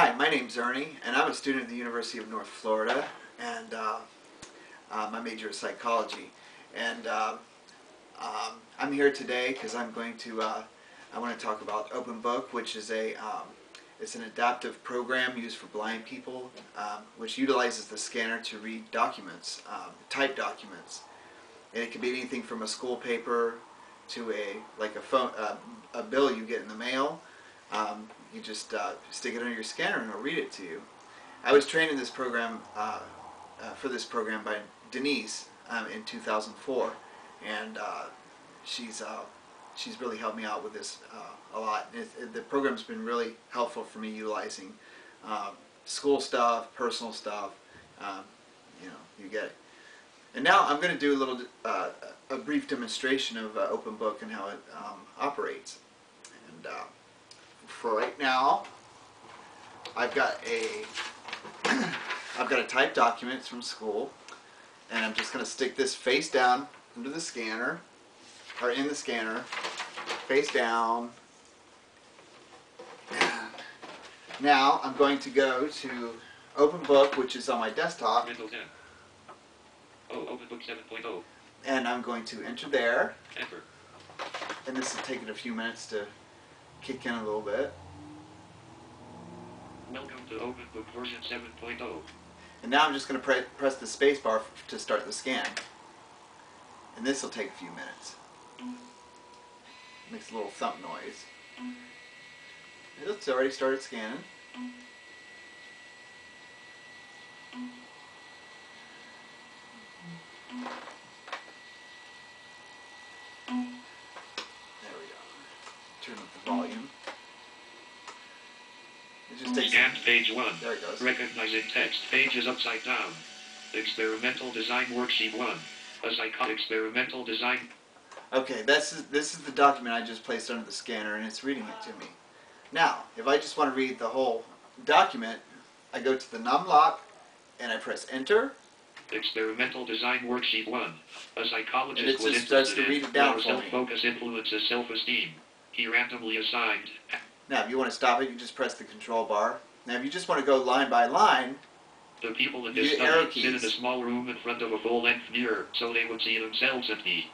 Hi, my name's Ernie, and I'm a student at the University of North Florida, and uh, uh, my major is psychology. And uh, um, I'm here today because I'm going to, uh, I want to talk about Open Book, which is a, um, it's an adaptive program used for blind people, um, which utilizes the scanner to read documents, um, type documents. And it can be anything from a school paper to a, like a phone, a bill you get in the mail. Um, you just uh, stick it under your scanner and it'll read it to you. I was trained in this program, uh, uh, for this program by Denise um, in 2004, and uh, she's uh, she's really helped me out with this uh, a lot. It, it, the program's been really helpful for me utilizing um, school stuff, personal stuff. Um, you know, you get it. And now I'm going to do a little, a brief demonstration of uh, Open Book and how it um, operates. And for right now, I've got a, I've got a typed document from school, and I'm just going to stick this face down into the scanner, or in the scanner, face down. And now I'm going to go to Open Book, which is on my desktop, Windows 10. Oh, OpenBook 7.0. and I'm going to enter there. Enter. And this is taking a few minutes to kick in a little bit. Welcome to OpenBook version 7.0. And now I'm just going to pre press the space bar f- to start the scan. And this will take a few minutes. Makes a little thump noise. It's already started scanning. There volume. It just takes. Page 1. There it goes. Recognizing text. Page is upside down. Experimental design worksheet 1. A psycho experimental design. Okay, this is this is the document I just placed under the scanner, and it's reading it to me. Now, if I just want to read the whole document, I go to the num lock, and I press enter, Experimental design worksheet 1. A And it psychologist just starts to read it down for me. self-focus influences self-esteem. He randomly assigned Now, if you want to stop it, you just press the control bar. Now, if you just want to go line by line, the people in this study sit in a small room in front of a full-length mirror so they would see themselves and me.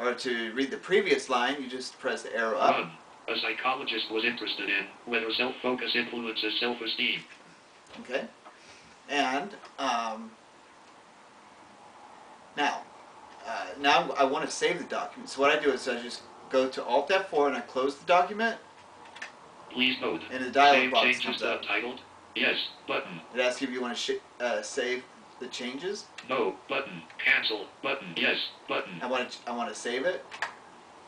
or to read the previous line, you just press the arrow up. 1. A psychologist was interested in whether self-focus influences self-esteem. Okay, and um, now, uh, now I want to save the document. So what I do is I just go to Alt F4 and I close the document, Please note, and the dialog save box changes comes up. untitled. Yes, button. It asks you if you want to uh, save the changes. No, button. Cancel, button. Yes, button. I want to I want to save it.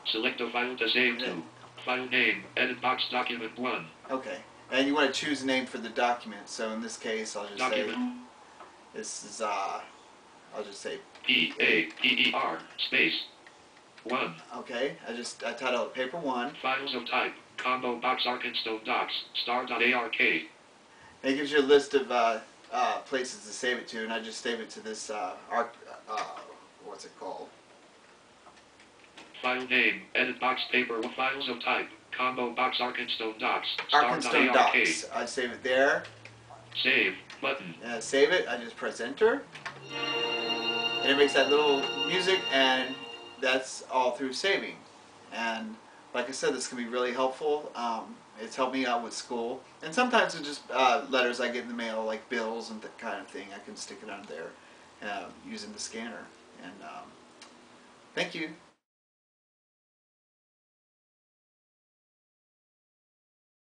Select a file to save to. File name, edit box document 1. Okay, and you want to choose a name for the document. So in this case, I'll just say Document this is uh, I'll just say P-A-P-E-R, space. 1. okay. I just I titled it paper one. Files of type, combo box Arkenstone docs, star.ark. And it gives you a list of uh, uh, places to save it to, and I just save it to this uh, arc. Uh, what's it called? File name, edit box paper, files of type, combo box Arkenstone docs, star.ark. Docs. I save it there. Save, button. And save it. I just press enter, and it makes that little music, and that's all through saving. And like I said, this can be really helpful. Um, it's helped me out with school, and sometimes it's just uh, letters I get in the mail, like bills and that kind of thing. I can stick it on there uh, using the scanner. And um, thank you.